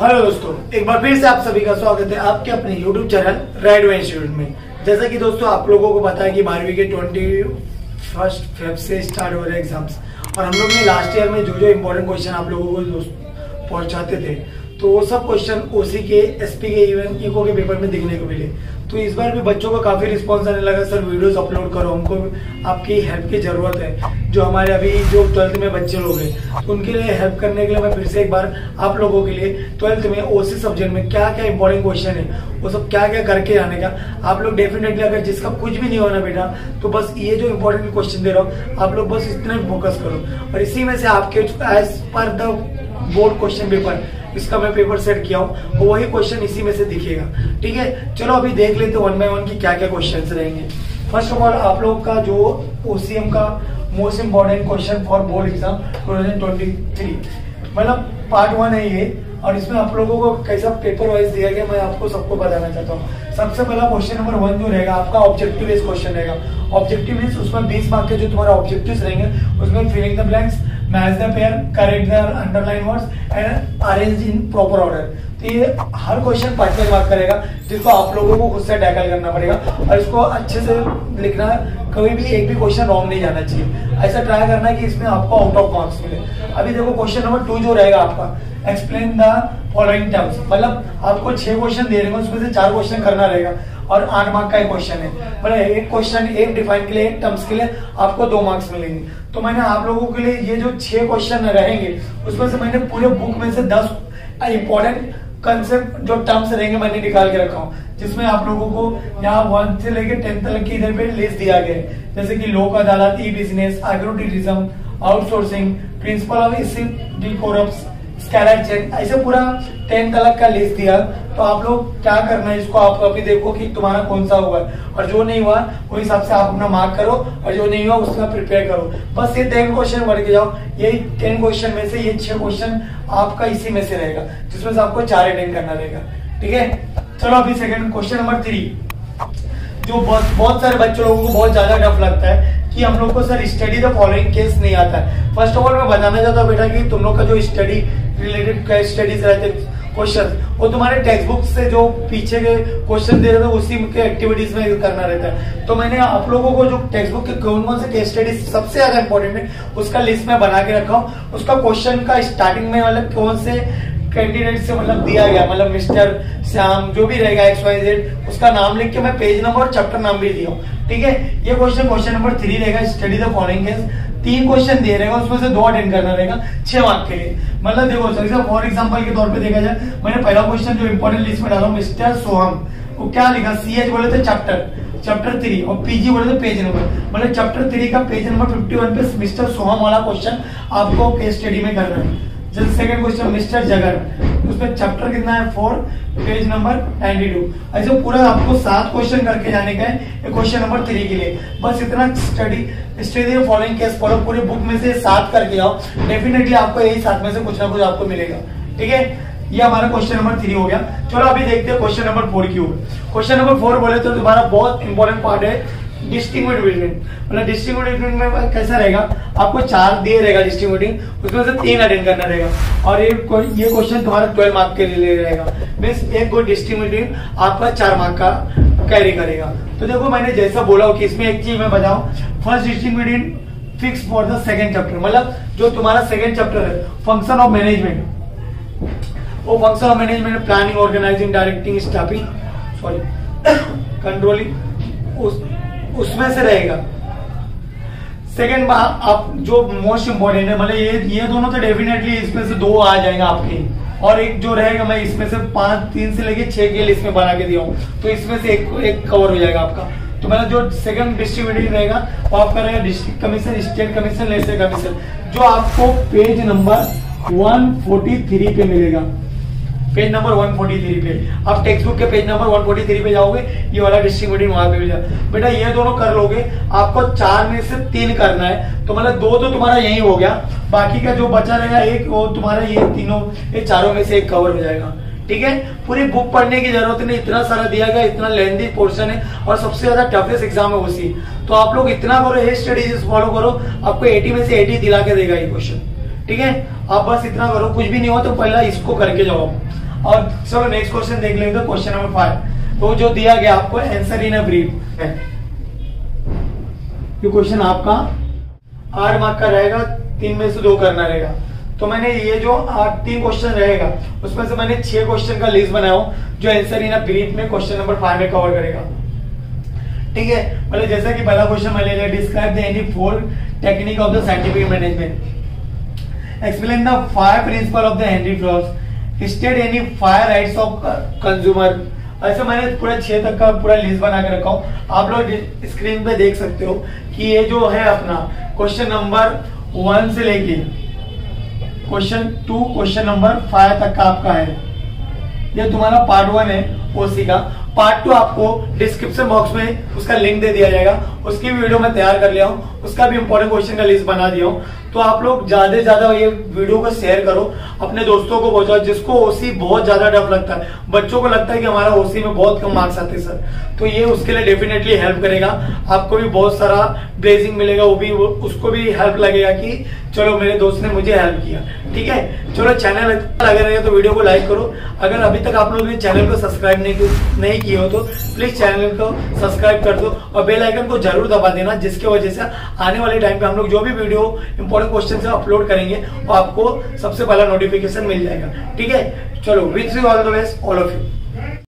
Hello दोस्तों, एक बार फिर से आप सभी का स्वागत है आपके अपने YouTube channel Red Way Institute में। जैसा कि दोस्तों आप लोगों को पता है कि बारहवीं के ट्वेंटी फ़र्स्ट फेब से स्टार्ट हो रहे हैं एग्ज़ाम्स और हम लोग ने लास्ट ईयर में जो जो इम्पोर्टेंट क्वेश्चन आप लोगों को पहुंचाते थे तो वो सब क्वेश्चन ओसी के एसपी के इवन ईको के पेपर में देखने को मिले। तो इस बार भी बच्चों का काफ़ी रिस्पॉन्स आने लगा, सर वीडियोस अपलोड करो, हमको आपकी हेल्प की ज़रूरत है। जो हमारे अभी जो ट्वेल्थ में बच्चे लोग हैं तो उनके लिए हेल्प करने के लिए मैं फिर से एक बार आप लोगों के लिए ट्वेल्थ में ओसी सब्जेक्ट में क्या क्या इंपॉर्टेंट क्वेश्चन है, वो सब क्या क्या करके आने का, आप लोग डेफिनेटली अगर जिसका कुछ भी नहीं होना बेटा तो बस ये जो इम्पोर्टेंट क्वेश्चन दे रहा हूँ, आप लोग बस इतना फोकस करो। और इसी में से आपके as per the board question paper इसका मैं पेपर सेट किया हूँ वही क्वेश्चन इसी में से दिखेगा। ठीक है? चलो अभी देख लेते वन बाय वन की क्या क्या क्वेश्चन रहेंगे। फ़र्स्ट ऑफ़ ऑल आप लोग का जो ओसीएम का most important question for board exam 2023 मतलब पार्ट वन है ये, और इसमें आप लोगों को कैसा पेपर वाइज दिया गया, मैं आपको सबको बताना चाहता हूँ। सबसे पहला क्वेश्चन नंबर वन जो रहेगा, आपका ऑब्जेक्टिव इस क्वेश्चन रहेगा। ऑब्जेक्टिव मीन उसमें बीस मार्क के जो तुम्हारे ऑब्जेक्टिव रहेंगे, उसमें filling the blanks match the pair correct the underline words and arrange in proper order तो ये हर क्वेश्चन पाँच मार्क करेगा, जिसको आप लोगों को खुद से टैकल करना पड़ेगा, और इसको अच्छे से लिखना, कभी भी एक भी क्वेश्चन रॉन्ग नहीं जाना चाहिए। ऐसा ट्राई करना कि इसमें आपको आउट ऑफ़ मार्क्स मिले। अभी देखो क्वेश्चन नंबर टू जो रहेगा आपका एक्सप्लेन द फॉलोइंग टर्म्स मतलब आपको छह क्वेश्चन दे रहे हैं, उसमें से चार क्वेश्चन करना रहेगा। और आठ मार्क का एक क्वेश्चन है। मतलब एक क्वेश्चन एक डिफाइन के लिए, एक टर्म्स के लिए आपको दो मार्क्स मिलेंगे। तो मैंने आप लोगों के लिए ये जो छह क्वेश्चन रहेंगे, उसमें से मैंने पूरे बुक में से दस इंपॉर्टेंट कंसेप्ट जो टर्म्स रहेंगे मैंने निकाल के रखा हूँ। जिसमें आप लोगों को यहाँ वन से लेकर टेंथ तक की इधर पे लिस्ट दिया गया है। जैसे कि Lok Adalat, e business agro tourism outsourcing principle of de corps ऐसे पूरा टेन तलक का लिस्ट दिया। तो आप लोग क्या करना है? इसको आप अभी देखो कि तुम्हारा कौन सा हुआ है। और जो नहीं हुआ वो हिसाब से आप अपना मार्क करो। और जो नहीं हुआ, उसका प्रिपेयर करो। बस ये टेन क्वेश्चन बढ़ के जाओ। ये टेन क्वेश्चन में से ये छह क्वेश्चन आपका इसी में से रहेगा, जिसमें से आपको चार अटेंड करना रहेगा। ठीक है? चलो अभी सेकंड क्वेश्चन नंबर थ्री जो बहुत बहुत सारे बच्चों लोगों को बहुत ज़्यादा टफ लगता है कि हम लोग को sir study the following case नहीं आता है। फ़र्स्ट ऑफ़ ऑल मैं बताना चाहता हूँ बेटा कि तुम लोग का जो स्टडी रिलेटेड स्टडीज़ रहते क्वेश्चन वो तुम्हारे टेक्स्ट बुक से जो पीछे के क्वेश्चन दे रहे थे, उसी के एक्टिविटीज़ में करना रहता है। तो मैंने आप लोगों को जो टेक्स्ट बुक के कौन कौन से केस स्टडीज़ सबसे ज़्यादा इंपॉर्टेंट है, उसका लिस्ट में बना के रखा हूँ। उसका क्वेश्चन का स्टार्टिंग में मतलब कौन से कैंडिडेट से मतलब दिया गया मतलब मिस्टर श्याम, जो भी रहेगा एक्स वाई जेड उसका नाम लिख के मैं पेज नंबर और चैप्टर नाम भी दिया हूँ। ठीक है? ये क्वेश्चन क्वेश्चन नंबर थ्री रहेगा स्टडी द फॉलोइंग तीन क्वेश्चन दे रहेगा उसमें से दो अटेंड करना रहेगा, छह मार्क के लिए। मतलब देखो सर फॉर एग्ज़ाम्पल के तौर पे देखा जाए, मैंने पहला क्वेश्चन जो इंपॉर्टेंट लिस्ट में डाला मिस्टर सोहम, वो क्या लिखा? सी एच बोले थे चैप्टर चैप्टर थ्री और पीजी बोले थे पेज नंबर मतलब चैप्टर थ्री का पेज नंबर फिफ्टी वन पे मिस्टर सोहम वाला क्वेश्चन आपको केस स्टडी में करना है। जैसे सेकंड क्वेश्चन मिस्टर जगन उसमें चैप्टर कितना है? Four page number ninety two ऐसे पूरा आपको सात क्वेश्चन करके जाने का है। क्वेश्चन नंबर थ्री के लिए। बस इतना study study following case follow पूरे बुक में से सात करके आओ। डेफिनेटली आपको यही सात में से कुछ ना कुछ आपको मिलेगा। ठीक है? ये हमारा क्वेश्चन नंबर थ्री हो गया। चलो अभी देखते हैं क्वेश्चन नंबर फोर की ओर। क्वेश्चन नंबर फोर बोले तो तुम्हारा बहुत इंपॉर्टेंट पार्ट है। मतलब कैसा रहेगा? आपको चार दिए रहेगा डिस्टिंग्विटिंग उसमें से तीन अटेंड करना रहेगा। और ये ये क्वेश्चन तुम्हारा ट्वेल्व मार्क के लिए रहेगा। मीन्स एक को डिस्टिंग्विटिंग आपका चार मार्क का कैरी करेगा। तो देखो मैंने जैसा बोला कि इसमें एक चीज़ मैं first distinguishing fix for the second chapter मतलब जो तुम्हारा सेकेंड चैप्टर है फ़ंक्शन ऑफ़ मैनेजमेंट वो function of management planning organising directing staffing sorry controlling उस उसमें से रहेगा। सेकेंड बात, आप जो मोस्ट इंपॉर्टेंट है मतलब ये ये दोनों तो डेफिनेटली इसमें से दो आ जाएँगे आपके। और एक जो रहेगा, मैं इसमें से पाँच, तीन से लेके छह के इसमें बना के दिया हूँ। तो इसमें से एक एक कवर हो जाएगा आपका। तो मतलब जो सेकंड डिस्ट्रीब्यूटिंग रहेगा, वो आपका रहेगा district commission state commission lesser commission जो आपको पेज नंबर 143 पे मिलेगा। पेज नंबर 143 पे। आप टेक्स्ट बुक के पेज नंबर 143 पे जाओगे, ये वाला डिस्ट्रीब्यूटिंग वहाँ पे मिल बेटा, ये दोनों कर लोगे, आपको चार में से तीन करना है। तो मतलब दो तो तुम्हारा यही हो गया। बाकी का जो बचा रहेगा, एक वो तुम्हारा ये तीनों, ये चारों में से एक कवर हो जाएगा। ठीक है? पूरी बुक पढ़ने की ज़रूरत नहीं। इतना सारा दिया गया, इतना लेंदी पोर्शन है और सबसे ज़्यादा टफेस्ट एग्ज़ाम है उसी। तो आप लोग इतना करो, ये स्टडीज़ फॉलो करो, आपको एटी में से एटी दिला के देगा ये क्वेश्चन ठीक है? आप बस इतना करो। कुछ भी नहीं हो तो पहला इसको करके जाओ। और चलो नेक्स्ट क्वेश्चन देख लेंगे क्वेश्चन नंबर फाइव तो जो दिया गया आपको आंसर इन अ ब्रीफ है। ये क्वेश्चन आपका आठ मार्क का रहेगा, तीन में से दो करना रहेगा। तो मैंने ये जो आठ तीन क्वेश्चन रहेगा, उसमें से मैंने छह क्वेश्चन का लिस्ट बनाया हूँ, जो आंसर इन ब्रीफ में क्वेश्चन नंबर फाइव में कवर करेगा। ठीक है? मतलब जैसा कि पहला क्वेश्चन मैं ले लिया describe the any four technique of the scientific management explain the five principle of the Henry Fayol state any five rights of consumer ऐसे मैंने पूरा छह तक का पूरा लिस्ट बना के रखा हूँ। आप लोग स्क्रीन पे देख सकते हो कि ये जो है अपना क्वेश्चन नंबर वन से लेके question two question number five तक का आपका है। ये तुम्हारा पार्ट वन है ओसी का। पार्ट टू आपको डिस्क्रिप्शन बॉक्स में उसका लिंक दे दिया जाएगा। उसकी भी वीडियो मैं तैयार कर लिया हूँ। उसका भी इंपॉर्टेंट क्वेश्चन का लिस्ट बना दिया हूँ। तो आप लोग ज़्यादा से ज़्यादा ये वीडियो को शेयर करो, अपने दोस्तों को पहुंचाओ, जिसको ओसी बहुत ज़्यादा टफ लगता है। बच्चों को लगता है कि हमारा ओसी में बहुत कम मार्क्स आते सर तो ये उसके लिए डेफिनेटली हेल्प करेगा। आपको भी बहुत सारा ब्लेजिंग मिलेगा, वो भी उसको भी हेल्प लगेगा कि चलो, मेरे दोस्त ने मुझे हेल्प किया। ठीक है? चलो चैनल अच्छा रहेगा तो वीडियो को लाइक करो। अगर अभी तक आप लोग चैनल को सब्सक्राइब नहीं नहीं किए हो तो प्लीज़ चैनल को सब्सक्राइब कर दो और बेल आइकन को ज़रूर दबा देना, जिसकी वजह से आने वाले टाइम पे हम लोग जो भी वीडियो इंपॉर्टेंट क्वेश्चन से अपलोड करेंगे और आपको सबसे पहला नोटिफिकेशन मिल जाएगा। ठीक है? चलो with you all the best all of you